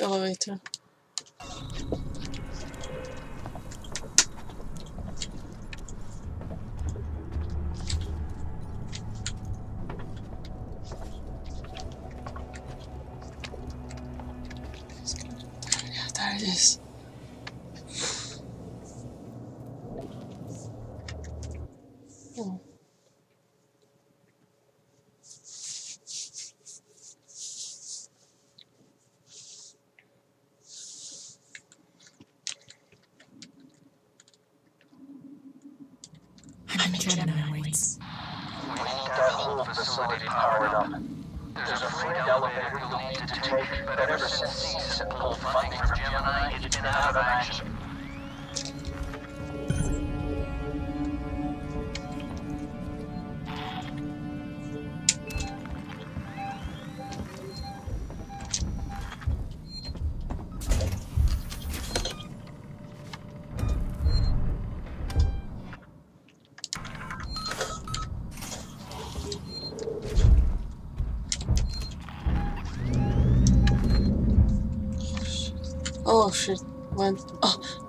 Elevator? Yeah, there it is. Oh. Gemini We need that whole facility powered up. There's a freight elevator you'll need to take, but ever since Seegson pulled funding from Gemini, it's been out of action.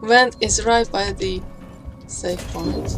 Vent is right by the safe point.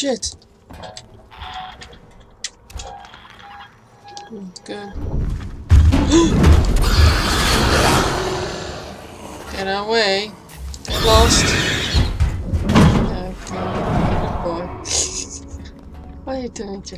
Shit. Oh, Not good. Get away. Lost. Okay. Good boy. what are you doing to?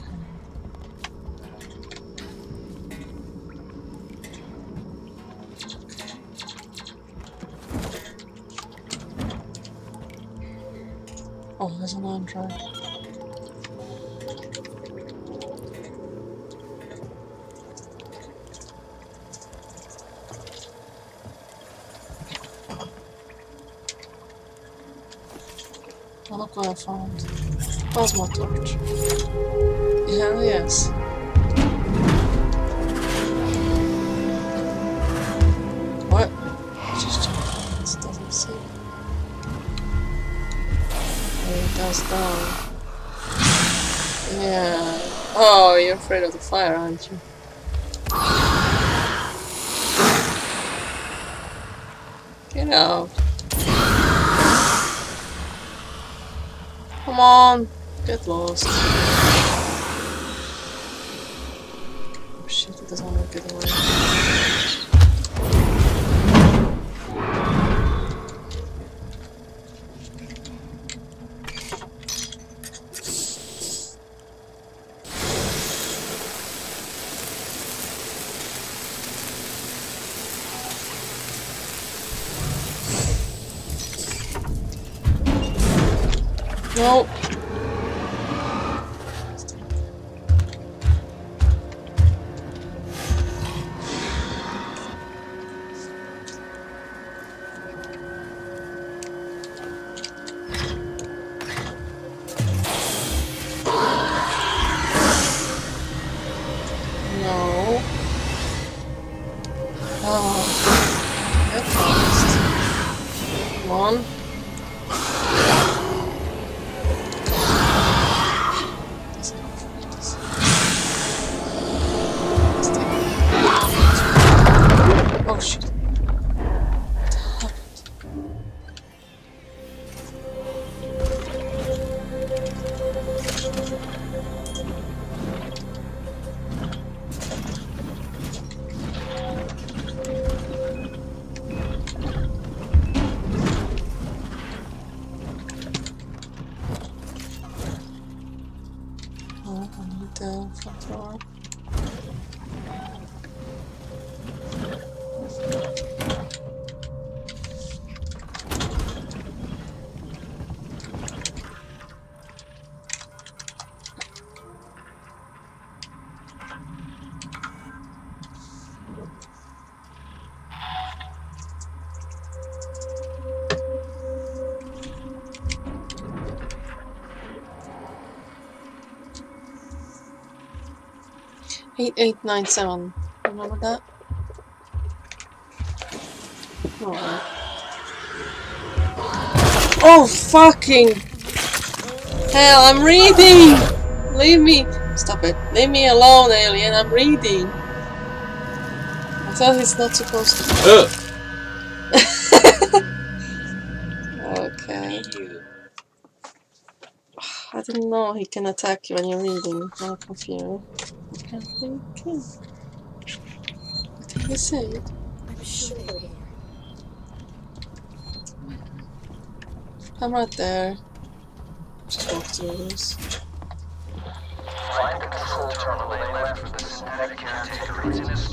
Torch. Hell yes. What? Just it doesn't see. It does now. Yeah. Oh, you're afraid of the fire, aren't you? Get out. Come on, Get lost. Oh shit, it doesn't want to get away. Nope. Eight eight nine seven. Remember that? Oh. oh fucking hell! I'm reading. Leave me. Stop it. Leave me alone, alien. I'm reading. I thought he's not supposed to. Ugh. Okay. I didn't know he can attack you when you're reading. I'm confused. What did he say? I'm sure. I'm right there. Just walk through this. Find the control terminal left the static caretaker.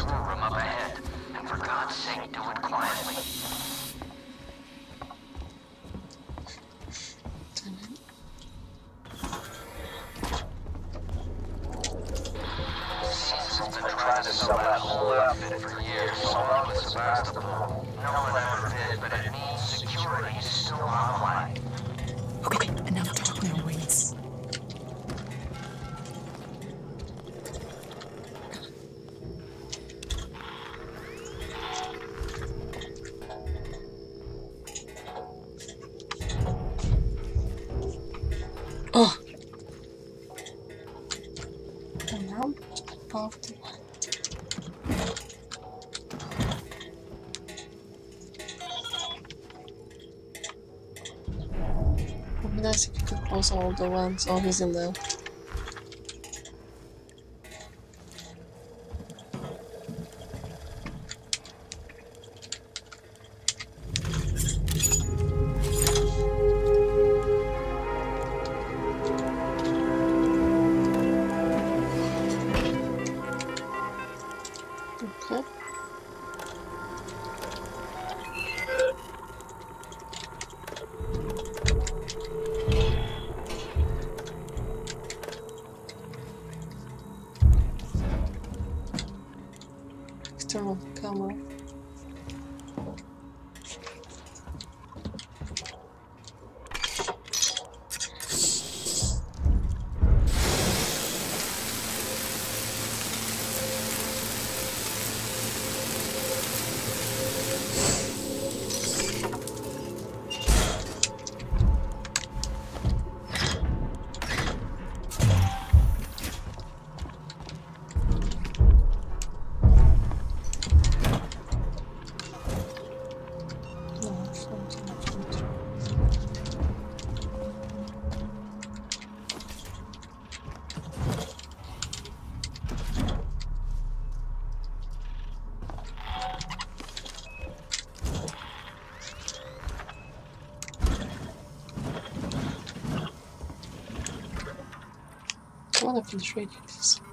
The ones. Oh, he's in there. I wanna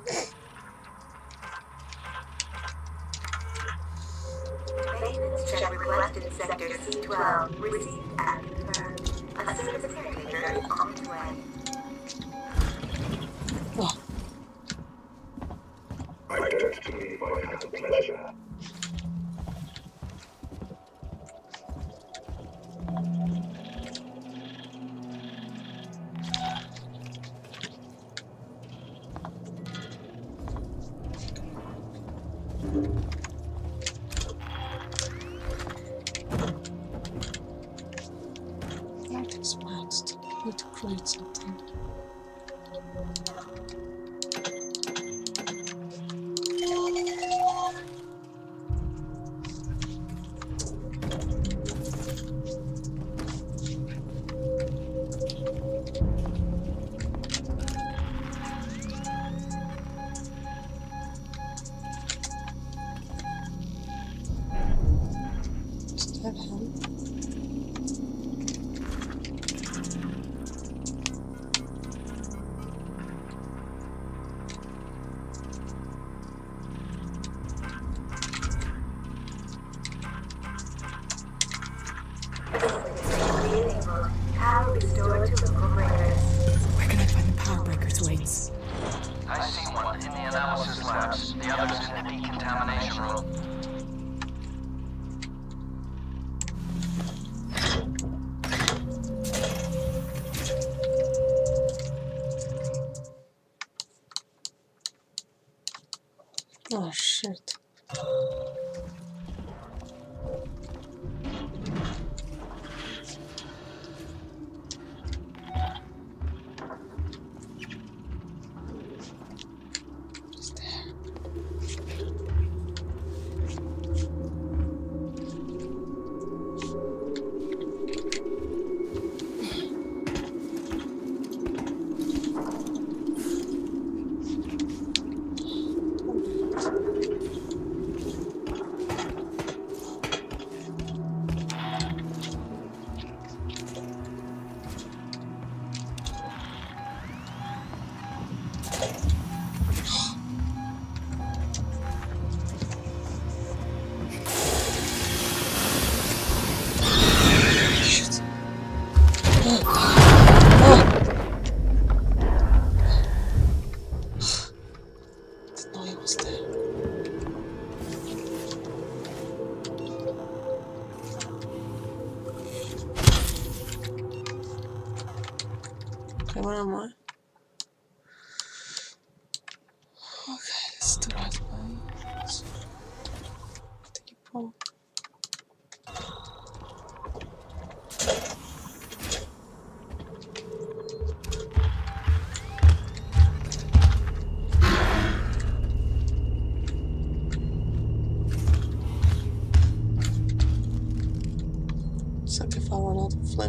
upload something.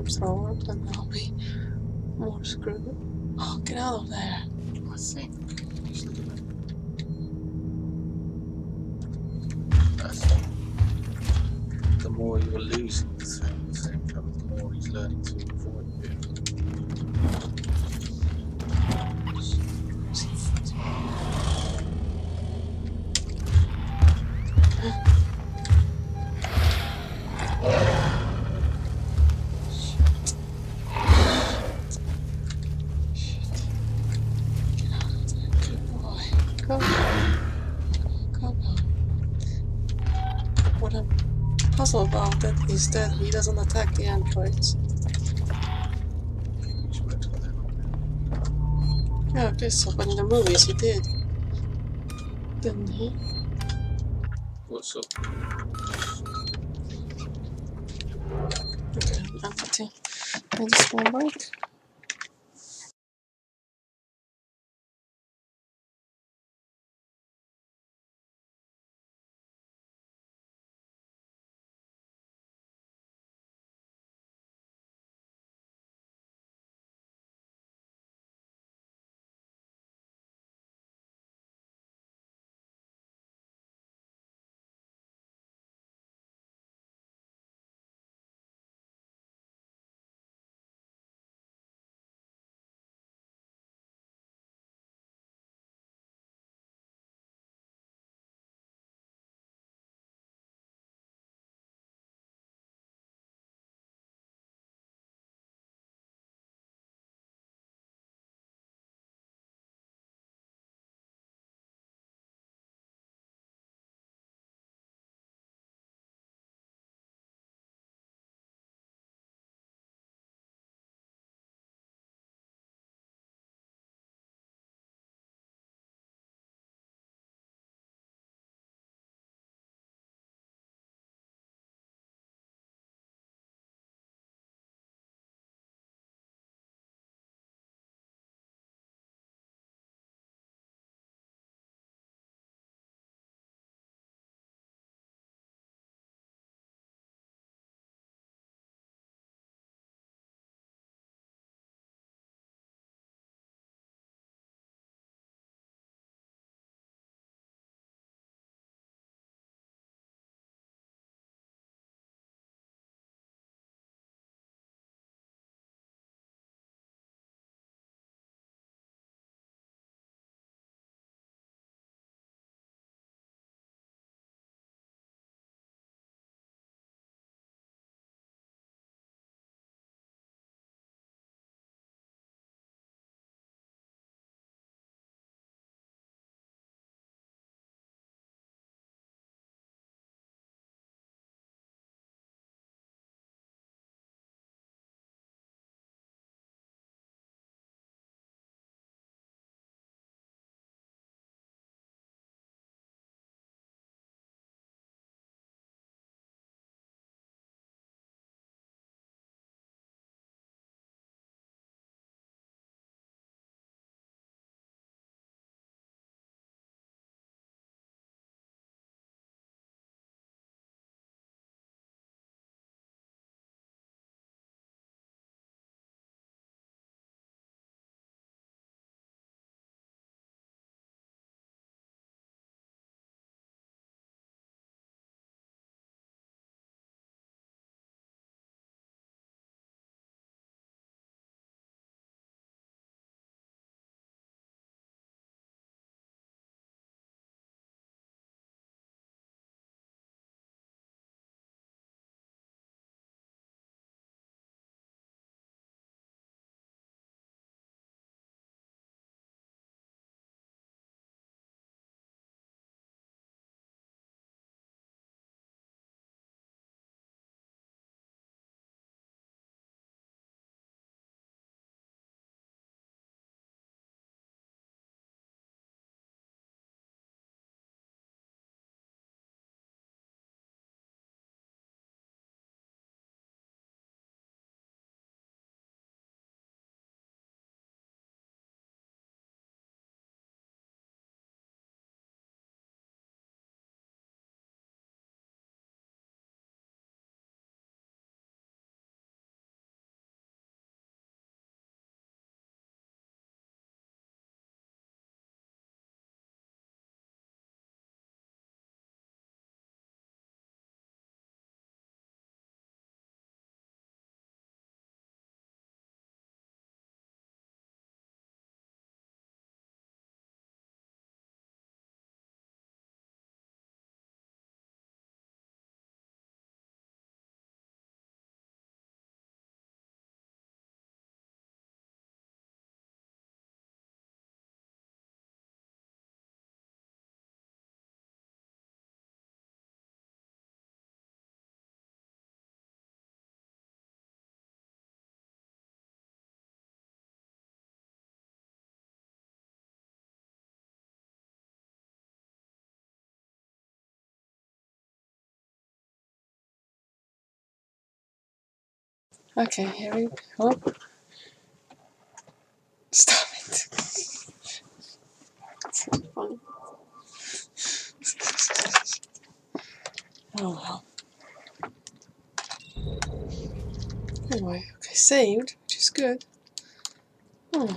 Southampton. he's dead. He doesn't attack the androids. Yeah, okay, so but in the movies he did. Didn't he? What's up? Okay, empty. Let us go back. Okay, here we go. Stop it. Funny. Oh well. Anyway, okay, saved, which is good. Hmm.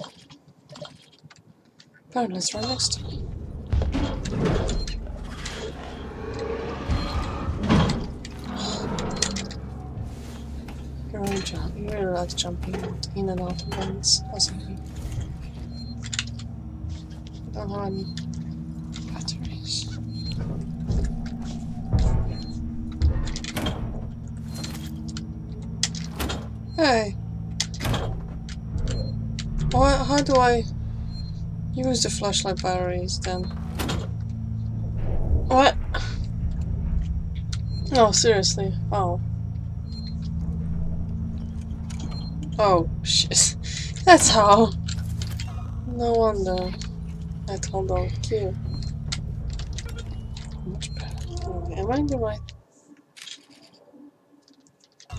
Apparently, it's right next to me. Really jump. You really like jumping in and out of guns, doesn't he? Don't have any batteries. Hey. Why, how do I use the flashlight batteries then? What? No, seriously. Oh. Oh, shit. That's how. No wonder. Told on Q. Much better. Am I in the right?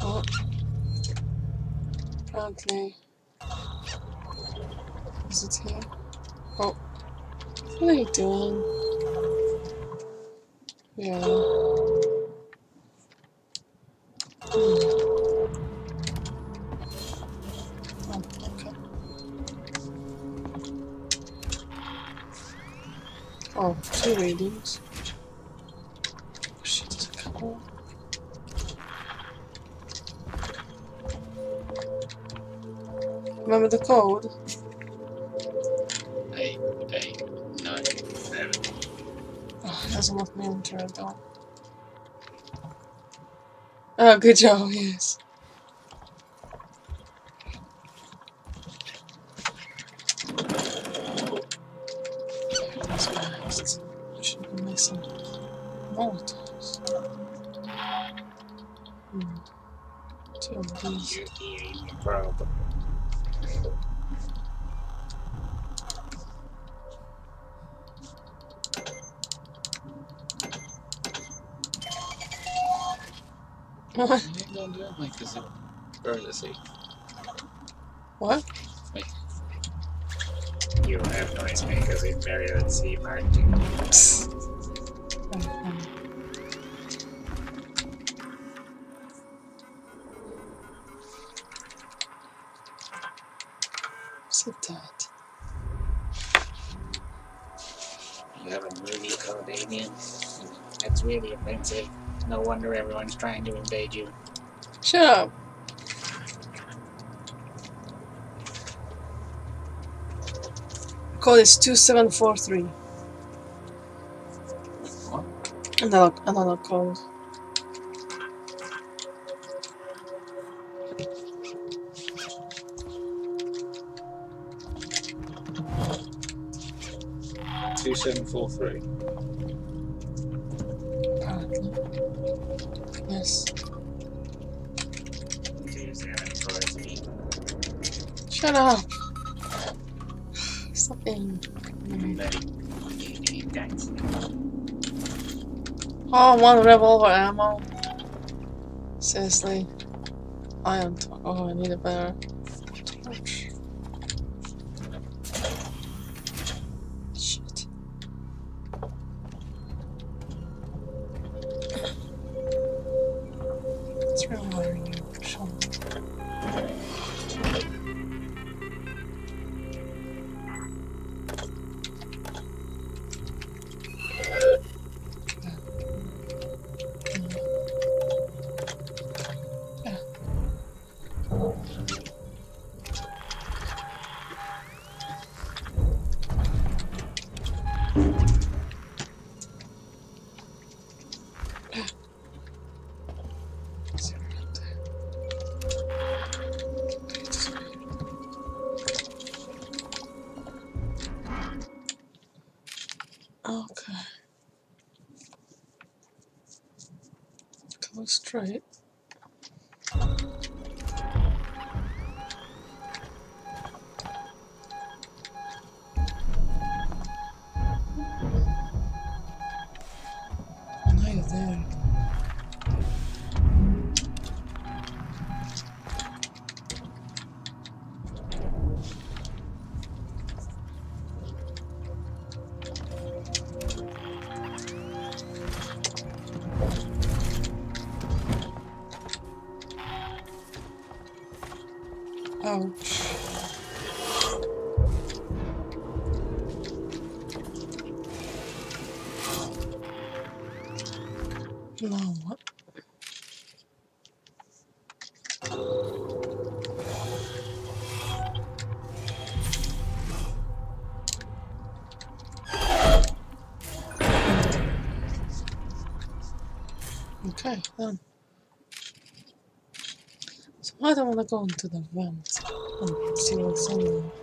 Oh. Apparently. Is it here? Oh. What are you doing? Yeah. Hmm. Oh, two readings. Oh, shit, couple. Remember the code? Eight, nine, seven. Oh, doesn't let me it though. Oh, good job, yes. These bags should be missing molotovs. Hmm. Two of these. You, you, you problem. What? You ain't gonna do it like this. Burn the sea. What? You have noisemakers in buried at sea, Martin. Um, Sit that. You have a movie called Alien. That's really offensive. No wonder everyone's trying to invade you. Shut up. Code is 2743. What? Another, another code. Two seven four three. Yes. Two seven four three. Shut up. Oh, one revolver ammo. Seriously. Iron torch. Oh, I need a better Go straight. Okay, then. So I don't want to go into the vent and see what's in there.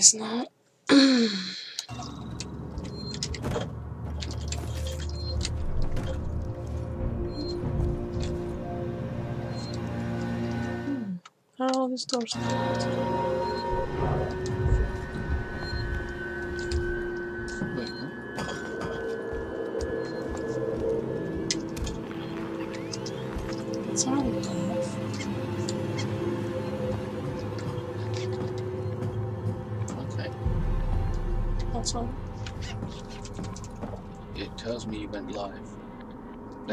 This place now. Hmm. How are all these doors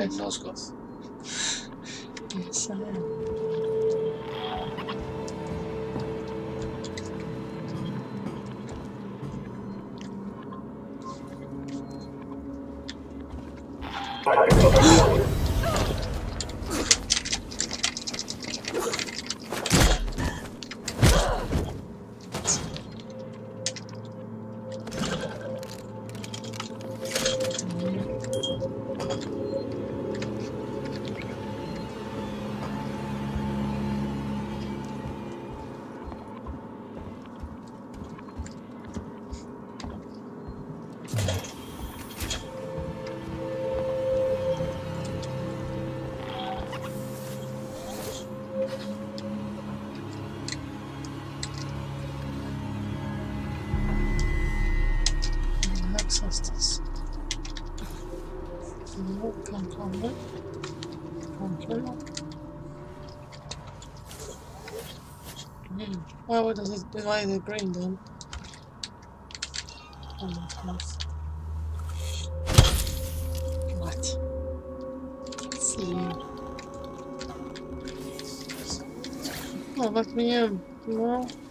Playing Nosgoth. Yes, I am. It. Can't climb it. Hmm. Why does it the green then? Oh my goodness. What? See. Oh, let me in. No. No.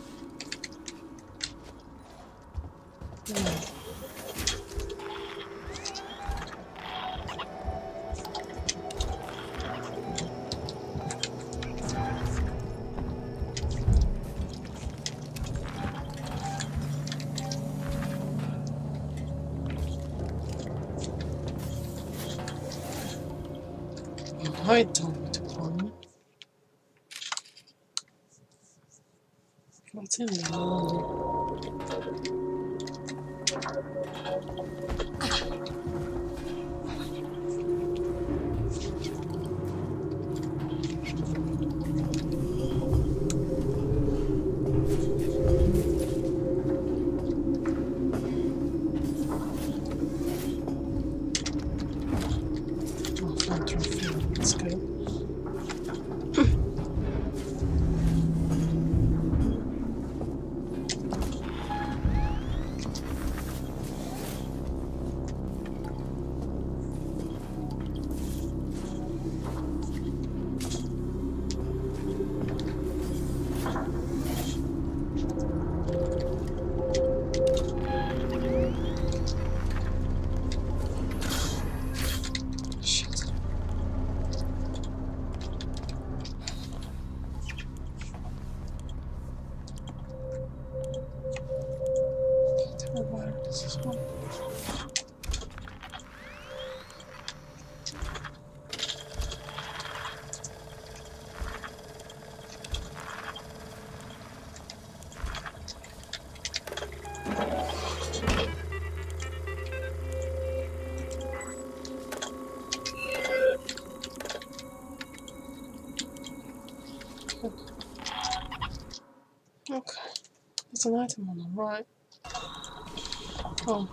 Where this is. Okay. There's an item on the right. Oh.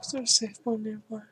Is there a safe one nearby?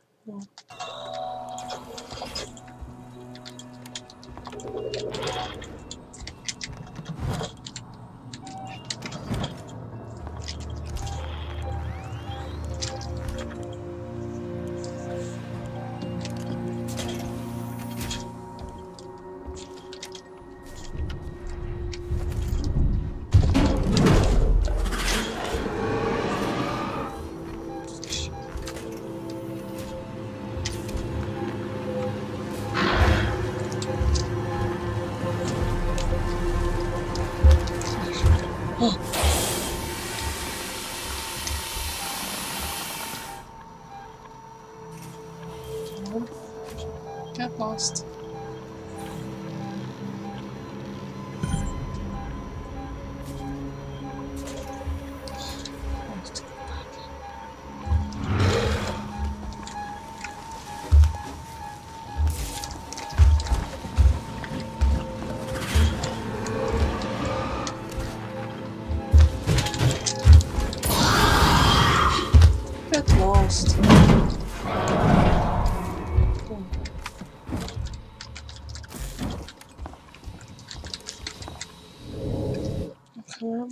Oh.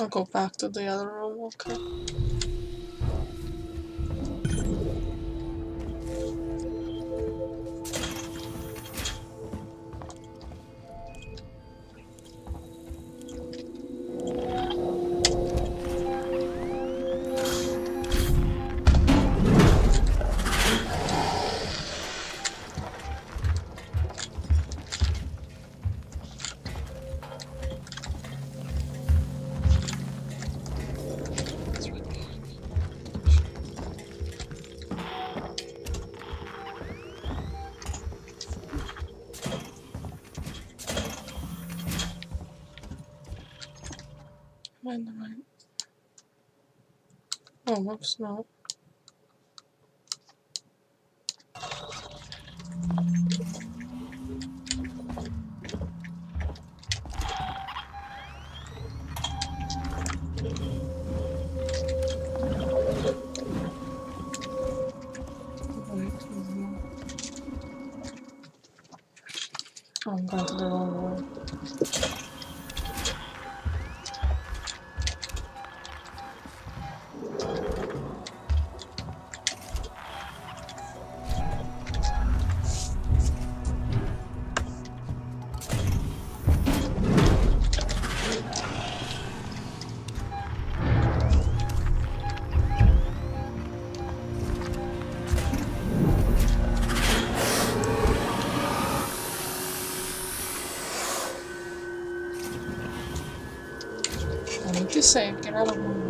I'll go back to the other room, okay. Oh, oops, Need to get out of my Nej.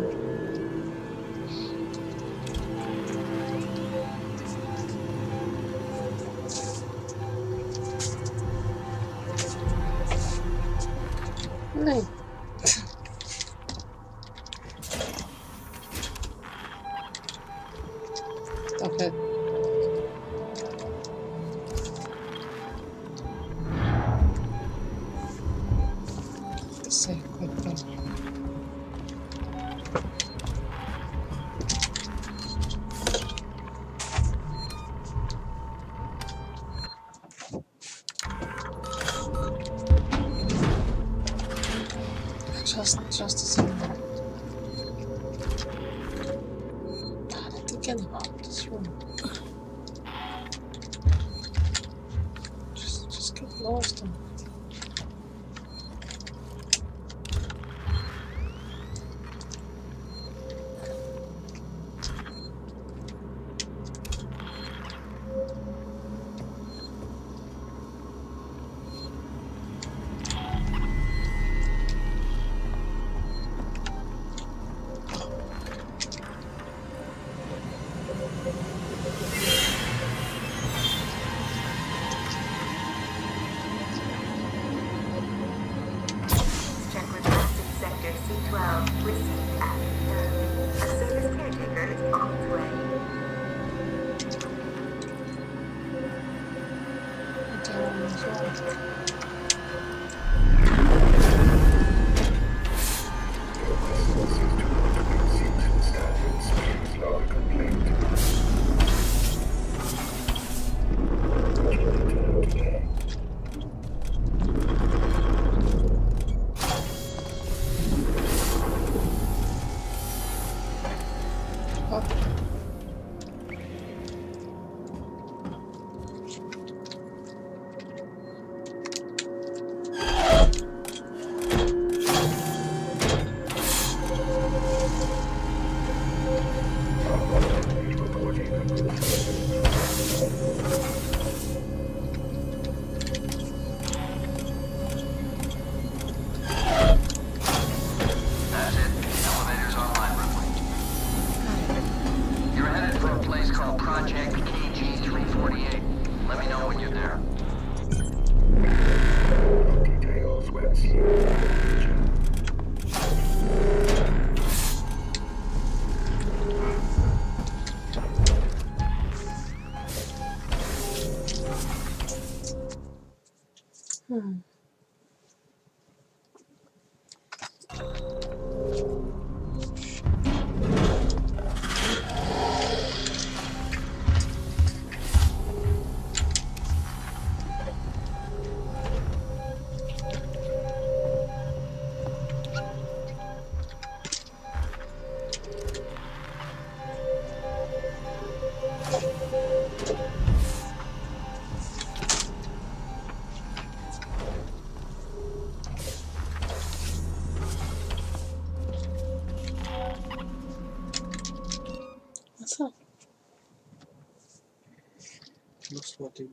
Thank.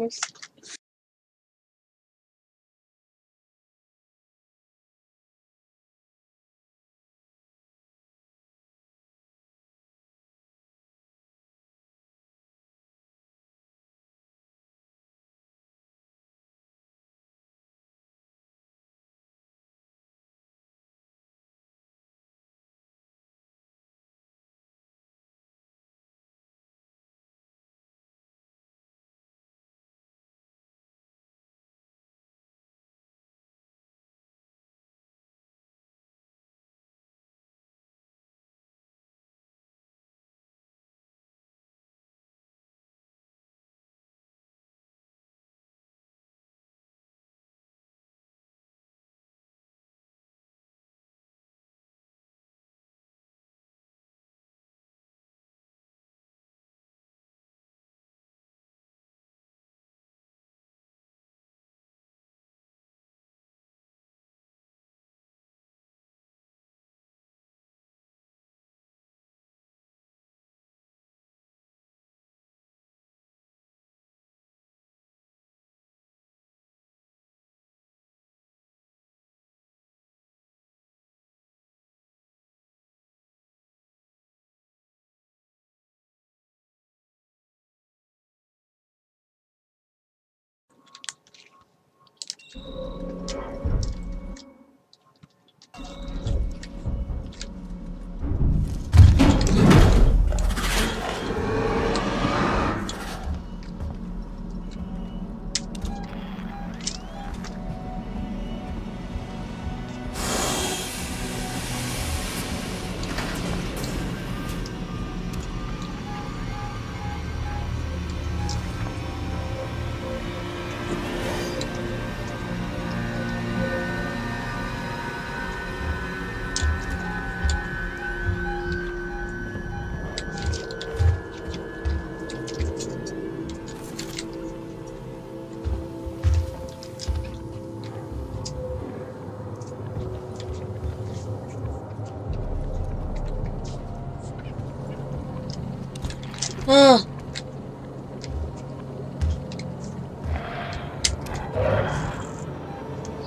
Oops.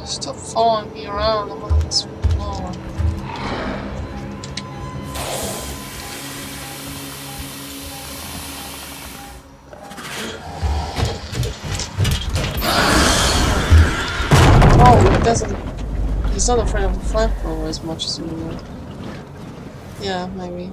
Stop following me around. I'm on this floor. Oh, it doesn't. He's not afraid of the flamethrower as much as we were. Yeah, maybe.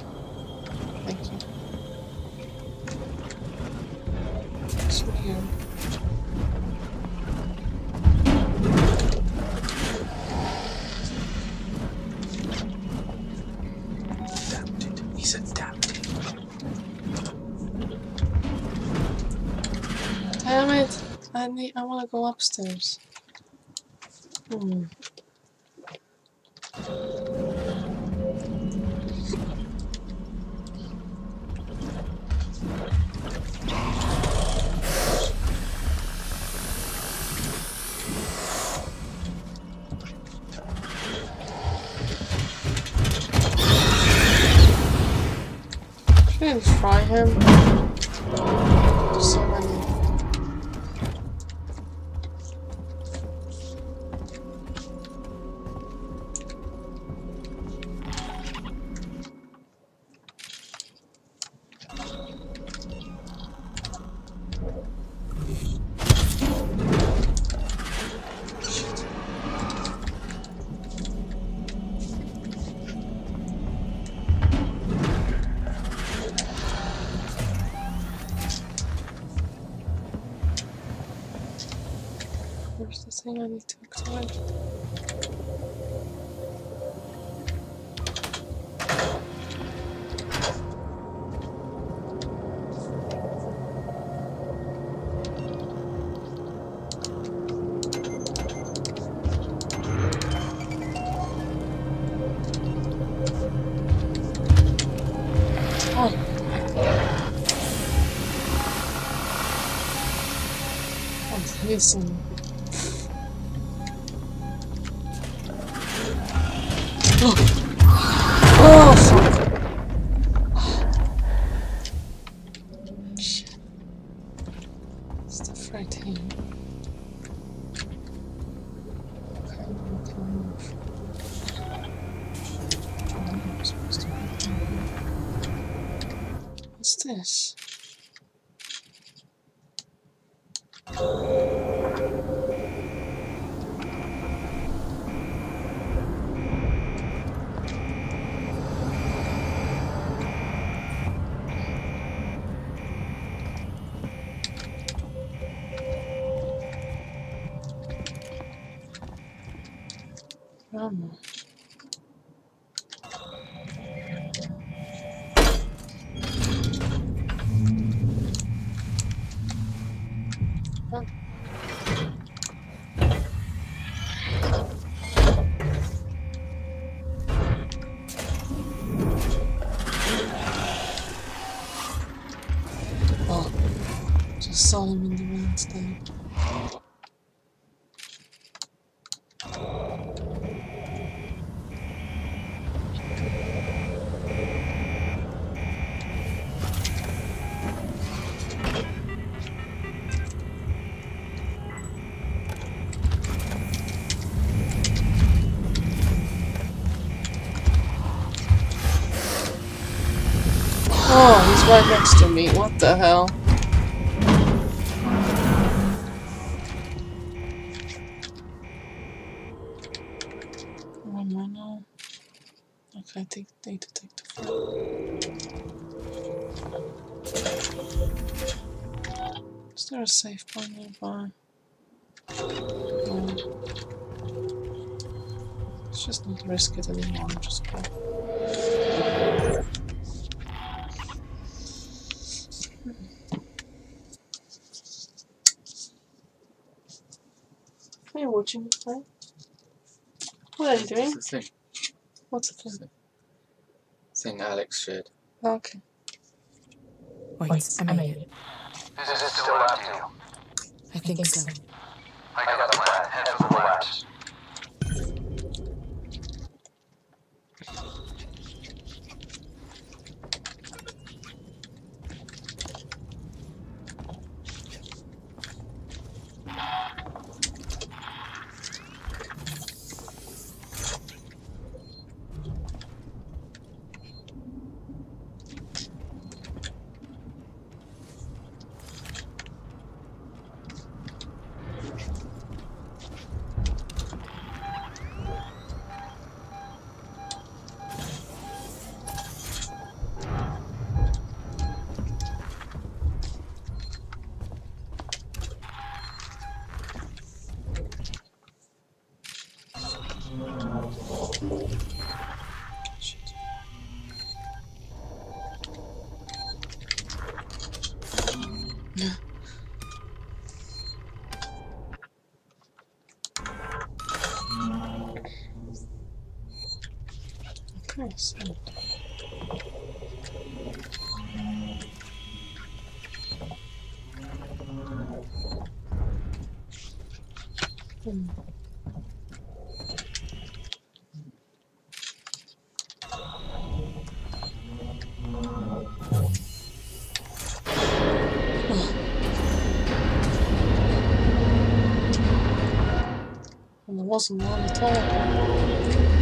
Upstairs. Hmm. Try him? Listen. Oh, right next to me. What the hell? Safe point nearby? No. Let's just not risk it anymore. Just go. Hmm. Are you watching me play? What are you doing? It's the thing. What's the thing? Thing Alex shared. Okay. Wait, I made it. Is it still active? I think so. I got the plan. Head for the labs. So Hmm. And there wasn't one at all.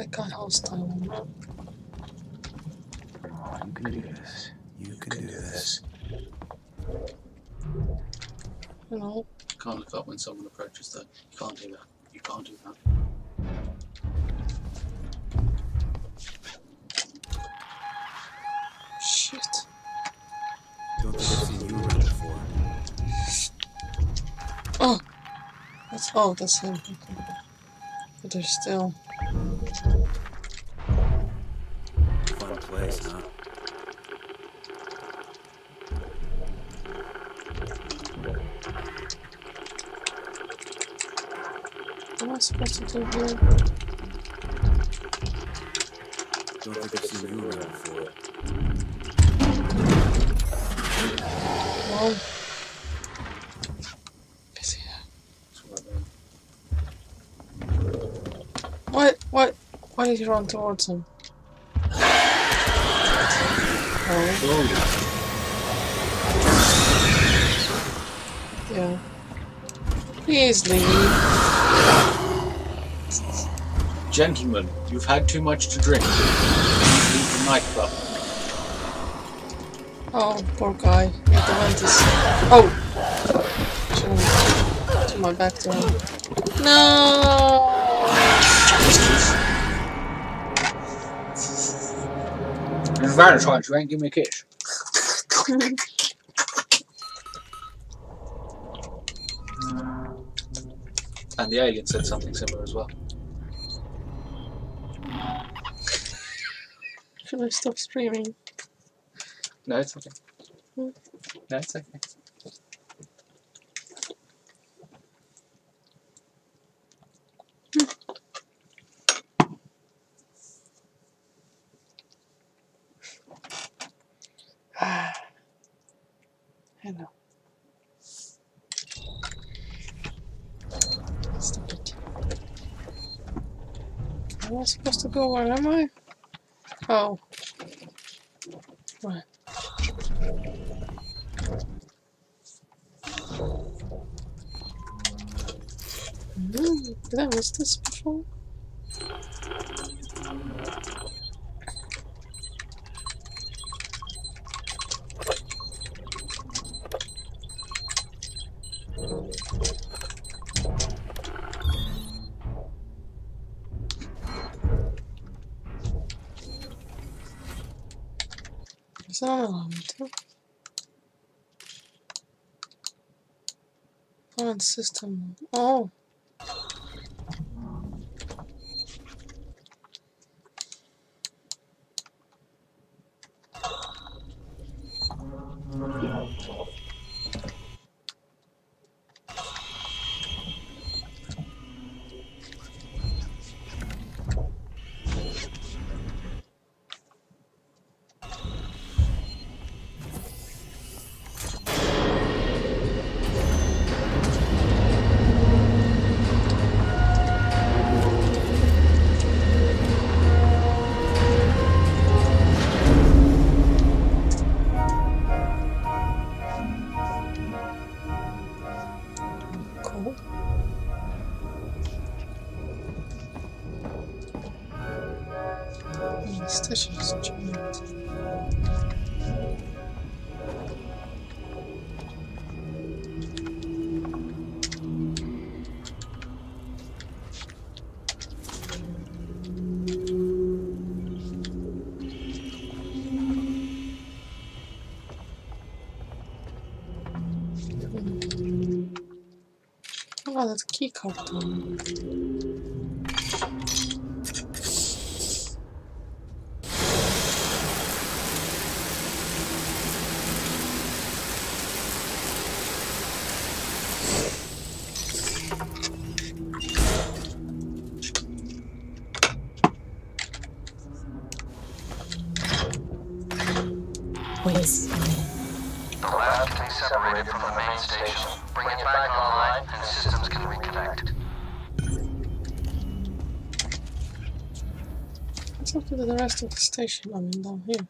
That guy hostile or not? You can do this. You can do this. You know, Can't look up when someone approaches though. You can't do that. You can't do that. shit. Don't think I've you around before. Oh! That's, oh, that's him. Okay. But there's still. You. Well. Is he what What? Why did you run towards him? Oh, yeah. Please leave. gentlemen, you've had too much to drink. The nightclub. Oh, poor guy. You have to run this. Oh! Turn my back to him. No! In Valentine's, you ain't give me a kiss. And the alien said something similar as well. Should I stop streaming? No, it's okay. Hmm. No, it's okay. Hello. Stop it. Am I supposed to go? Where am I? Oh. Mm, did I miss this before? Is that allow me to? Current system. Oh. What's up with the rest of the station? I mean, down here.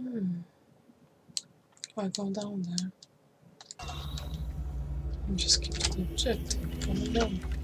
Hmm. If I go down there, I just keep the objective the down.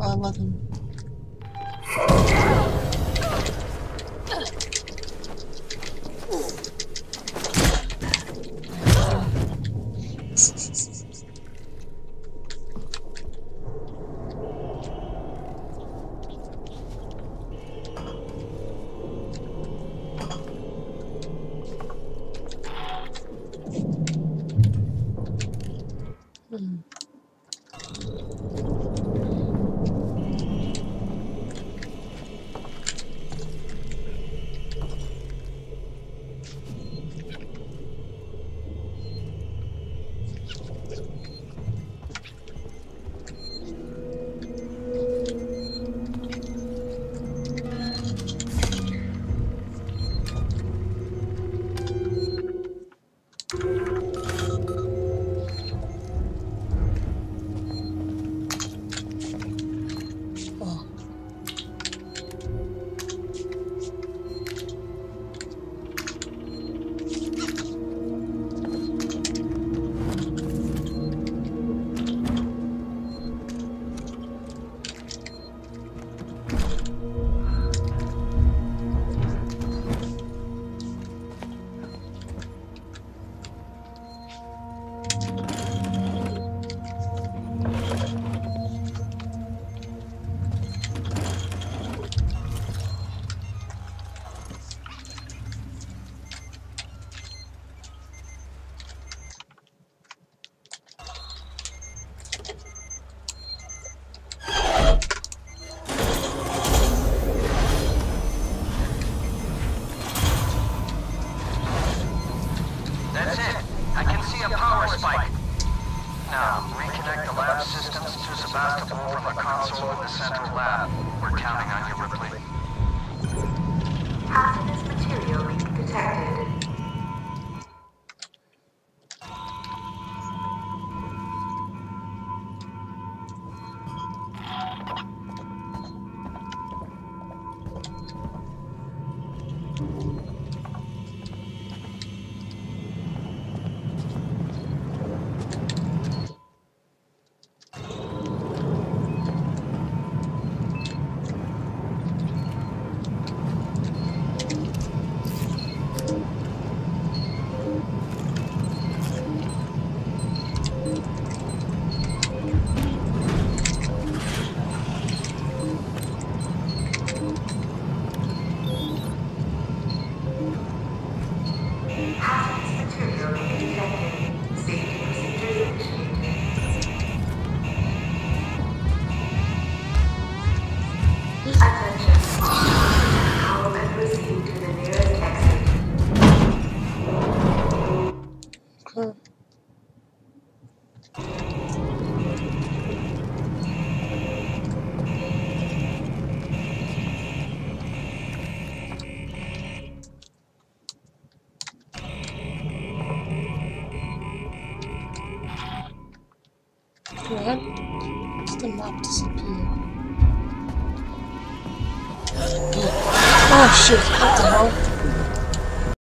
Oh,